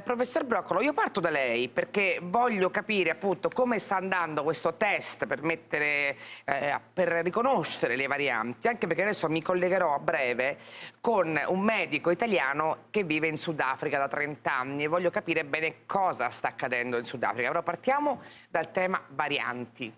Eh, professor Broccolo, io parto da lei perché voglio capire appunto come sta andando questo test per, mettere, eh, per riconoscere le varianti, anche perché adesso mi collegherò a breve con un medico italiano che vive in Sudafrica da 30 anni e voglio capire bene cosa sta accadendo in Sudafrica. Però partiamo dal tema varianti.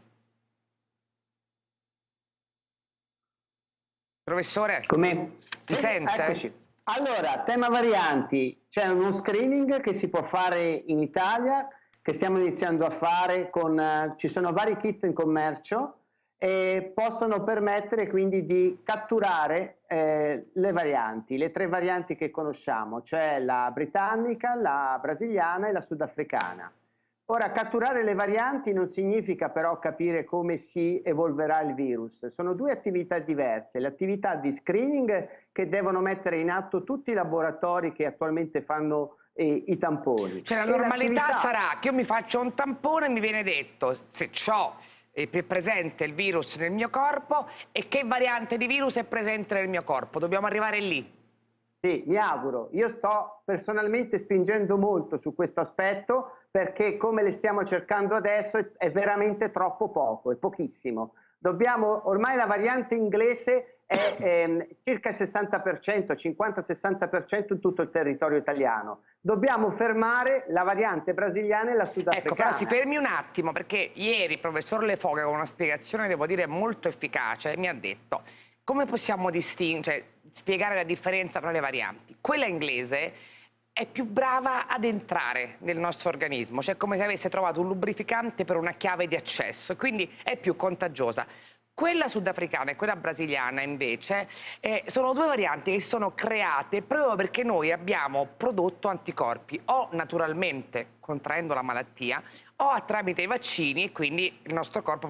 Professore, Come? mi sente? Eccoci. Allora, tema varianti, c'è uno screening che si può fare in Italia, che stiamo iniziando a fare con, uh, ci sono vari kit in commercio e possono permettere quindi di catturare eh, le varianti, le tre varianti che conosciamo, cioè la britannica, la brasiliana e la sudafricana. Ora, catturare le varianti non significa però capire come si evolverà il virus. Sono due attività diverse. L'attività di screening che devono mettere in atto tutti i laboratori che attualmente fanno eh, i tamponi. Cioè la normalità sarà che io mi faccio un tampone e mi viene detto se ho è presente il virus nel mio corpo e che variante di virus è presente nel mio corpo. Dobbiamo arrivare lì. Sì, mi auguro. Io sto personalmente spingendo molto su questo aspetto perché come le stiamo cercando adesso è veramente troppo poco, è pochissimo. Dobbiamo, ormai la variante inglese è ehm, circa il 60%, 50-60% in tutto il territorio italiano. Dobbiamo fermare la variante brasiliana e la sudafricana. Ecco, però si fermi un attimo perché ieri il professor Lefoga con una spiegazione, devo dire, molto efficace, mi ha detto come possiamo distinguere, cioè, spiegare la differenza tra le varianti? Quella inglese è più brava ad entrare nel nostro organismo, cioè come se avesse trovato un lubrificante per una chiave di accesso, quindi è più contagiosa. Quella sudafricana e quella brasiliana invece eh, sono due varianti che sono create proprio perché noi abbiamo prodotto anticorpi o naturalmente contraendo la malattia o tramite i vaccini e quindi il nostro corpo...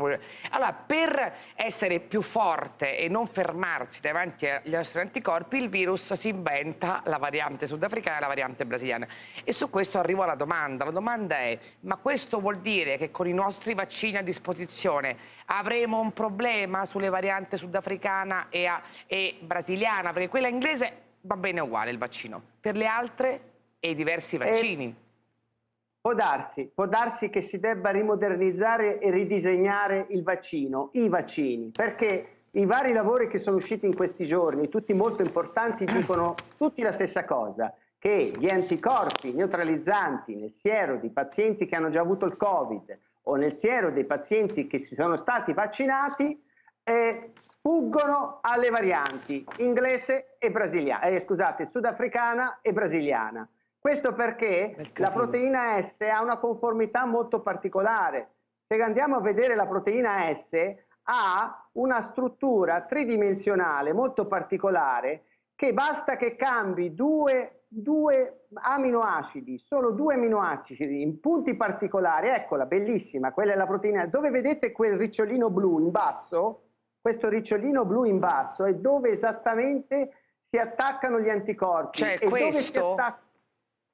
Allora, per essere più forte e non fermarsi davanti agli nostri anticorpi, il virus si inventa la variante sudafricana e la variante brasiliana. E su questo arrivo alla domanda. La domanda è, ma questo vuol dire che con i nostri vaccini a disposizione avremo un problema sulle varianti sudafricana e, a, e brasiliana? Perché quella inglese va bene uguale il vaccino. Per le altre e i diversi vaccini. E Può darsi, può darsi che si debba rimodernizzare e ridisegnare il vaccino, i vaccini, perché i vari lavori che sono usciti in questi giorni, tutti molto importanti, dicono tutti la stessa cosa, che gli anticorpi neutralizzanti nel siero di pazienti che hanno già avuto il Covid o nel siero dei pazienti che si sono stati vaccinati eh, sfuggono alle varianti inglese e brasiliana, eh, scusate, sudafricana e brasiliana. Questo perché la proteina S ha una conformità molto particolare. Se andiamo a vedere la proteina S ha una struttura tridimensionale molto particolare che basta che cambi due, due aminoacidi, solo due aminoacidi in punti particolari, eccola, bellissima, quella è la proteina, dove vedete quel ricciolino blu in basso, questo ricciolino blu in basso è dove esattamente si attaccano gli anticorpi. Cioè questo?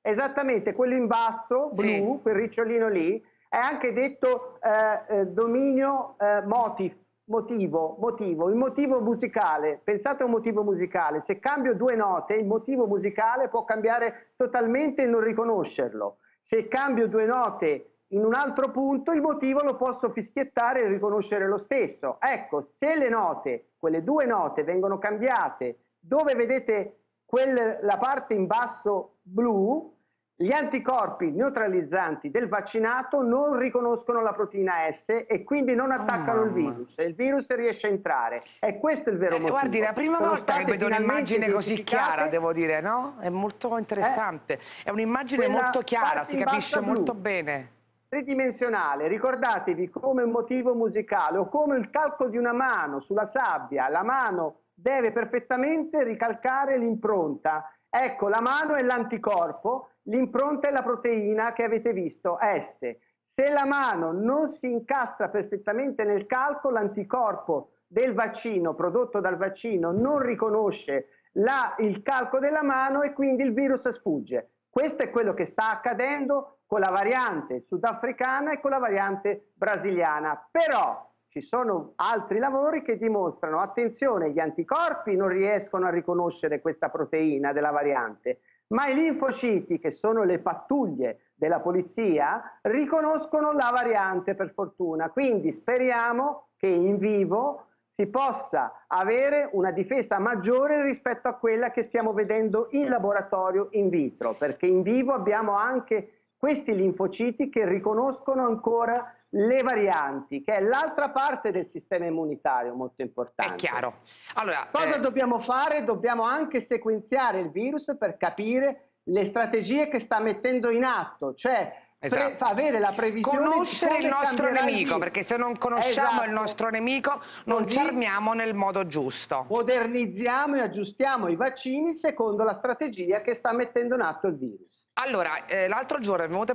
Esattamente, quello in basso, blu, sì. quel ricciolino lì, è anche detto eh, eh, dominio eh, motif, motivo, motivo, il motivo musicale. Pensate a un motivo musicale, se cambio due note, il motivo musicale può cambiare totalmente e non riconoscerlo. Se cambio due note in un altro punto, il motivo lo posso fischiettare e riconoscere lo stesso. Ecco, se le note, quelle due note, vengono cambiate, dove vedete quel, la parte in basso blu, gli anticorpi neutralizzanti del vaccinato non riconoscono la proteina S e quindi non attaccano oh, il virus e il virus riesce a entrare. E questo è il vero eh, motivo. Guardi, la prima Sono volta che vedo un'immagine così chiara, devo dire, no? È molto interessante. Eh, è un'immagine molto chiara, si capisce molto bene tridimensionale, ricordatevi come un motivo musicale o come il calco di una mano sulla sabbia, la mano deve perfettamente ricalcare l'impronta. Ecco, la mano è l'anticorpo, l'impronta è la proteina che avete visto, S. Se la mano non si incastra perfettamente nel calco, l'anticorpo del vaccino prodotto dal vaccino non riconosce la, il calco della mano e quindi il virus sfugge. Questo è quello che sta accadendo con la variante sudafricana e con la variante brasiliana. Però ci sono altri lavori che dimostrano, attenzione, gli anticorpi non riescono a riconoscere questa proteina della variante, ma i linfociti, che sono le pattuglie della polizia, riconoscono la variante per fortuna. Quindi speriamo che in vivo si possa avere una difesa maggiore rispetto a quella che stiamo vedendo in laboratorio in vitro, perché in vivo abbiamo anche questi linfociti che riconoscono ancora le varianti, che è l'altra parte del sistema immunitario molto importante. È chiaro. Allora, Cosa eh... dobbiamo fare? Dobbiamo anche sequenziare il virus per capire le strategie che sta mettendo in atto, cioè Esatto. avere la previsione conoscere il nostro nemico il perché se non conosciamo esatto. il nostro nemico non Così ci armiamo nel modo giusto modernizziamo e aggiustiamo i vaccini secondo la strategia che sta mettendo in atto il virus allora eh, l'altro giorno è venuto